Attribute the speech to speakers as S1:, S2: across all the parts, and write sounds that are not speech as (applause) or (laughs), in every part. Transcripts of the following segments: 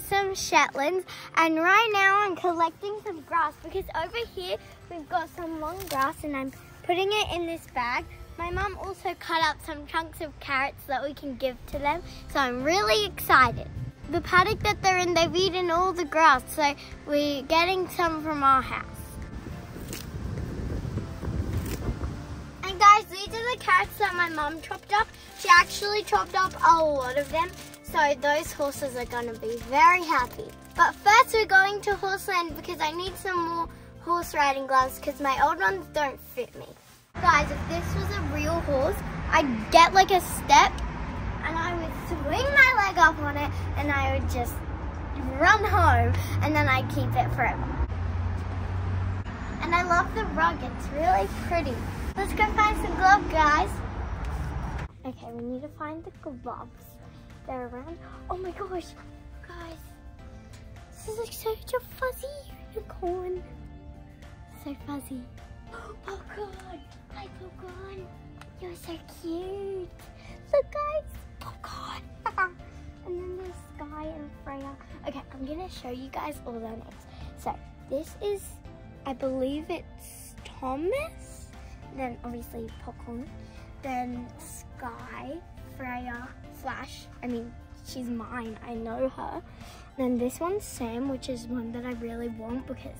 S1: some Shetlands and right now I'm collecting some grass because over here we've got some long grass and I'm putting it in this bag. My mum also cut up some chunks of carrots that we can give to them so I'm really excited. The paddock that they're in, they've eaten all the grass so we're getting some from our house. And guys, these are the carrots that my mum chopped up. She actually chopped up a lot of them so those horses are going to be very happy. But first we're going to Horseland because I need some more horse riding gloves because my old ones don't fit me. Guys, if this was a real horse, I'd get like a step and I would swing my leg up on it and I would just run home and then I'd keep it forever. And I love the rug, it's really pretty. Let's go find some gloves, guys. Okay, we need to find the gloves they're around. Oh my gosh, guys, this is like such a fuzzy unicorn. So fuzzy. (gasps) Popcorn, hi Popcorn, you're so cute. Look guys, Popcorn. (laughs) and then there's Sky and Freya. Okay, I'm gonna show you guys all their names. So this is, I believe it's Thomas. Then obviously Popcorn. Then Sky, Freya, Flash. I mean, she's mine. I know her. Then this one's Sam, which is one that I really want because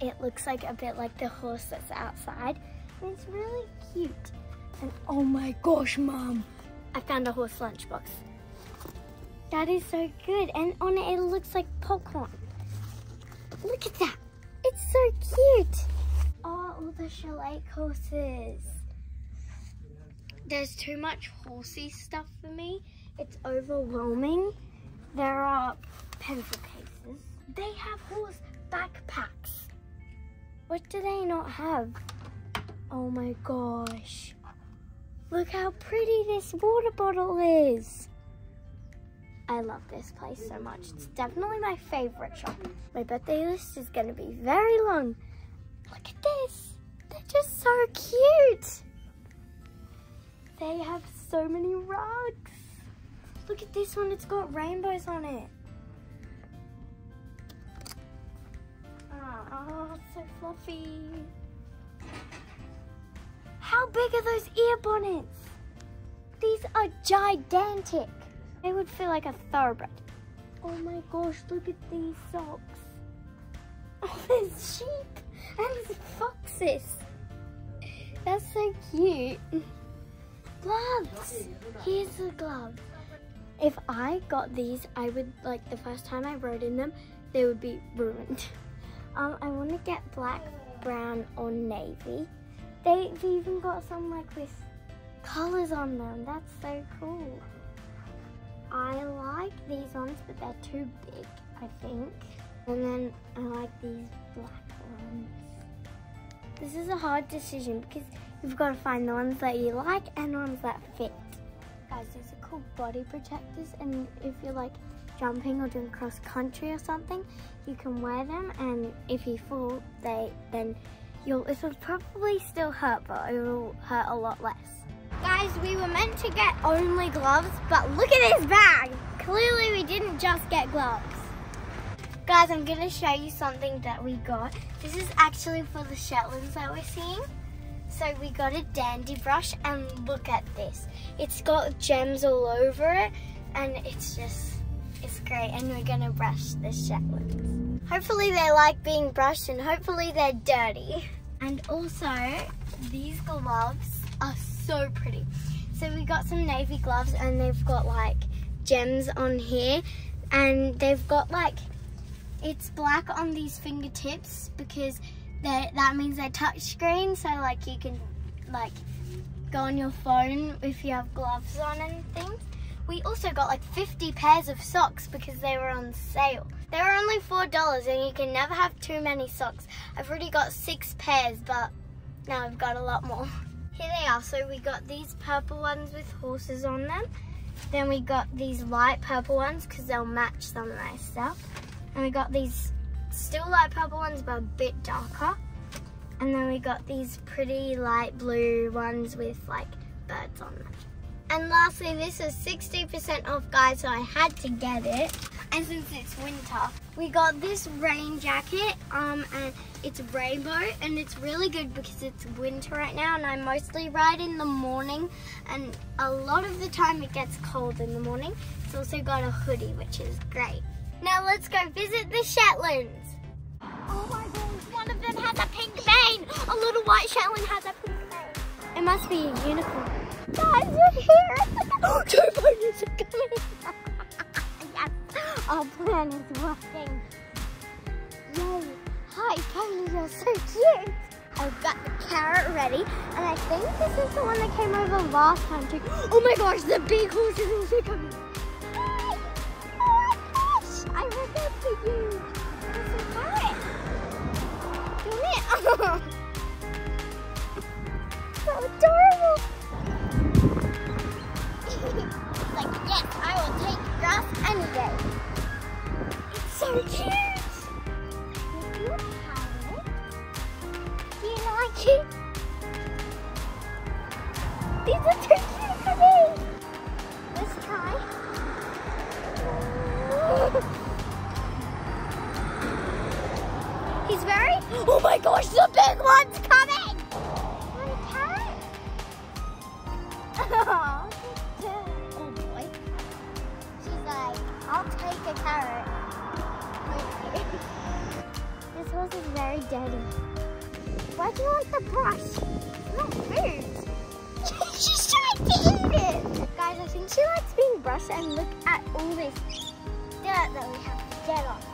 S1: it looks like a bit like the horse that's outside. And it's really cute. And oh my gosh, Mom. I found a horse lunchbox. That is so good. And on it, it looks like popcorn. Look at that. It's so cute. Oh, all the chalet horses there's too much horsey stuff for me. It's overwhelming. There are pencil cases. They have horse backpacks. What do they not have? Oh my gosh. Look how pretty this water bottle is. I love this place so much. It's definitely my favorite shop. My birthday list is gonna be very long. Look at this. They're just so cute. They have so many rugs. Look at this one, it's got rainbows on it. Oh, so fluffy. How big are those ear bonnets? These are gigantic. They would feel like a thoroughbred. Oh my gosh, look at these socks. (laughs) Oh, there's sheep and foxes. That's so cute (laughs) gloves. Here's the glove. If I got these, I would, like, the first time I rode in them, they would be ruined. (laughs) Um, I want to get black, brown, or navy. They've even got some, like, with colors on them. That's so cool. I like these ones, but they're too big, I think. And then I like these black ones. This is a hard decision because You've got to find the ones that you like and the ones that fit. Guys, these are called body protectors and if you're like jumping or doing cross country or something, you can wear them and if you fall, they then you'll, it'll probably still hurt, but it'll hurt a lot less. Guys, we were meant to get only gloves, but look at this bag. Clearly we didn't just get gloves. Guys, I'm gonna show you something that we got. This is actually for the Shetlands that we're seeing. So we got a dandy brush and look at this. It's got gems all over it and it's just, it's great. And we're gonna brush the Shetlands. Hopefully they like being brushed and hopefully they're dirty. And also, these gloves are so pretty. So we got some navy gloves and they've got like gems on here and they've got like, it's black on these fingertips because that that means they're touch screen so like you can like go on your phone if you have gloves on and things. We also got like 50 pairs of socks because they were on sale. They were only four dollars and you can never have too many socks. I've already got six pairs but now i've got a lot more. (laughs) Here they are. So we got these purple ones with horses on them. Then we got these light purple ones because they'll match some of my stuff and we got these still light purple ones, but a bit darker. And then we got these pretty light blue ones with like birds on them. And lastly, this is 60% off, guys, so I had to get it. And since it's winter, we got this rain jacket, um, and it's rainbow, and it's really good because it's winter right now, and I mostly ride in the morning, and a lot of the time it gets cold in the morning. It's also got a hoodie, which is great. Now let's go visit the Shetlands. Oh my gosh, one of them has a pink mane. A little white Shetland has a pink mane. It must be a unicorn. Guys, look here. Two ponies are coming. yes, our plan is working. Yay. Hi, ponies, you're so cute. I've got the carrot ready, and I think this is the one that came over last time too. Oh my gosh, the big horse is also coming. Carrot? Do you like it? These are too for me. Let's try. He's very. Oh my gosh, the big one's coming! Oh, oh boy. She's like, I'll take a carrot. Dirty. Why do you want the brush? Not food. She's trying to eat it. Guys, I think she likes being brushed and look at all this dirt that we have to get off.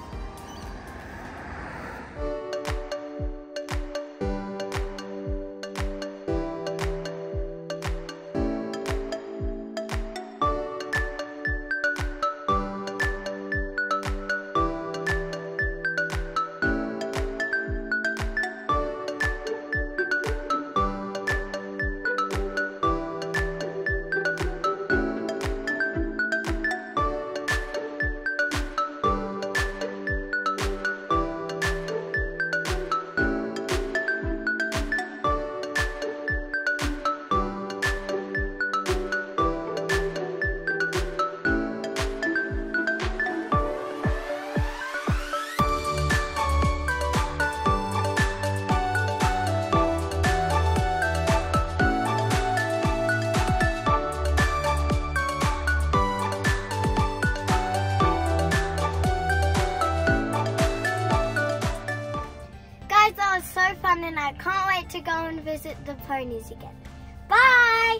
S1: fun and I can't wait to go and visit the ponies again. Bye!